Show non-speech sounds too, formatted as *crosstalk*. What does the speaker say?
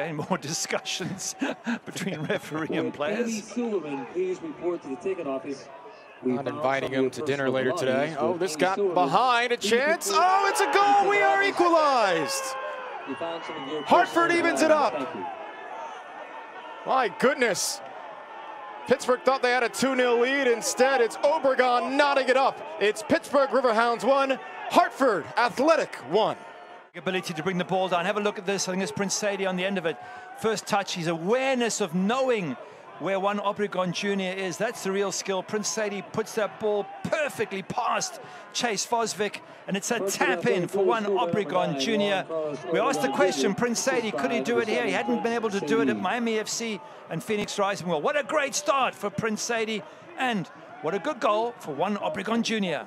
again, more *laughs* discussions *laughs* between referee and players. Silverman, please report to the ticket office. Not inviting him to dinner later today. Oh, this got behind a chance. Oh, it's a goal. We are equalized. Hartford evens it up. My goodness. Pittsburgh thought they had a 2-0 lead. Instead, it's Obregon knotting it up. It's Pittsburgh Riverhounds 1, Hartford Athletic 1. Ability to bring the ball down. Have a look at this. I think it's Prince Saydee on the end of it. First touch, his awareness of knowing where Juan Obregon Jr. is. That's the real skill. Prince Saydee puts that ball perfectly past Chase Fosvik, and it's a tap in for Juan Obregon Jr. We asked the question, Prince Saydee, could he do it here? He hadn't been able to do it at Miami FC and Phoenix Rising. Well, what a great start for Prince Saydee, and what a good goal for Juan Obregon Jr.